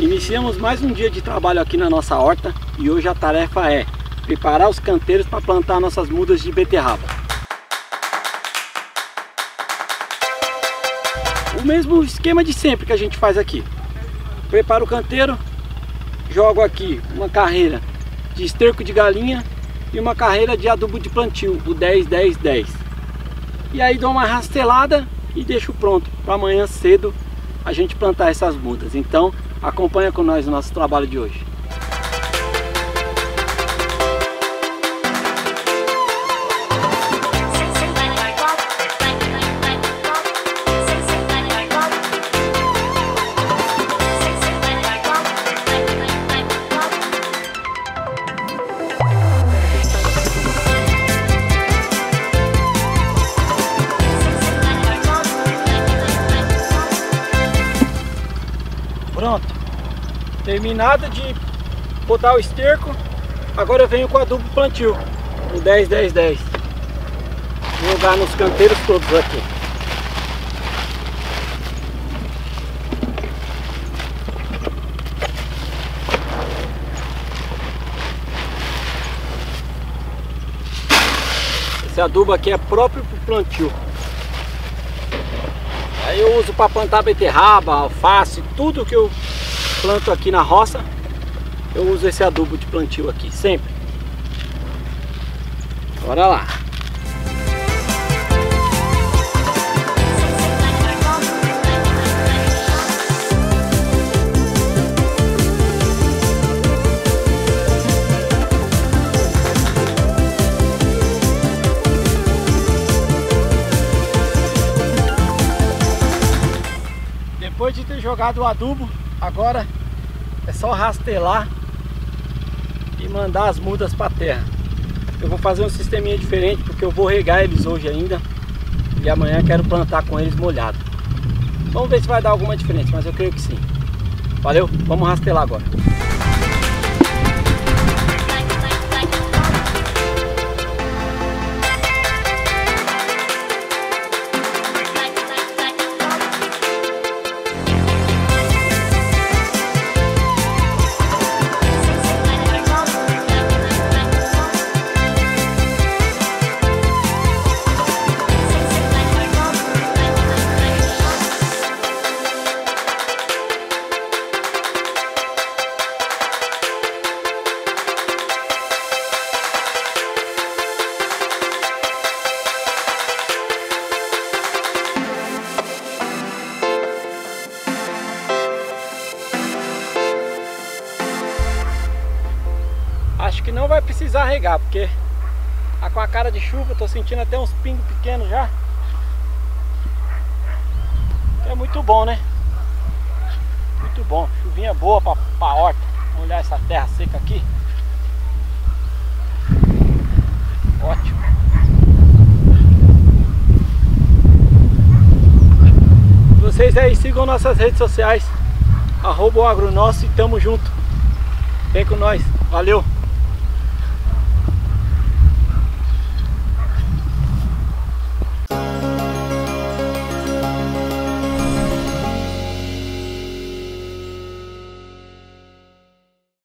Iniciamos mais um dia de trabalho aqui na nossa horta e hoje a tarefa é preparar os canteiros para plantar nossas mudas de beterraba. O mesmo esquema de sempre que a gente faz aqui. Preparo o canteiro, jogo aqui uma carreira de esterco de galinha e uma carreira de adubo de plantio, o 10 10 10. E aí dou uma rastelada e deixo pronto para amanhã cedo a gente plantar essas mudas. Então acompanha com nós o nosso trabalho de hoje. Terminado de botar o esterco, agora eu venho com adubo plantio, o 10 10 10. Vou jogar nos canteiros todos aqui. Esse adubo aqui é próprio para o plantio. Aí eu uso para plantar beterraba, alface, tudo que eu planto aqui na roça, eu uso esse adubo de plantio aqui, sempre. Bora lá. Depois de ter jogado o adubo, agora é só rastelar e mandar as mudas para terra. Eu vou fazer um sisteminha diferente porque eu vou regar eles hoje ainda e amanhã quero plantar com eles molhado. Vamos ver se vai dar alguma diferença, mas eu creio que sim. Valeu, vamos rastelar agora. Que não vai precisar regar, porque tá com a cara de chuva, tô sentindo até uns pingos pequenos já. É muito bom, né? Muito bom, chuvinha boa pra, pra horta. Olhar essa terra seca aqui. Ótimo. Vocês aí sigam nossas redes sociais, arroba o agronosso e tamo junto. Vem com nós, valeu!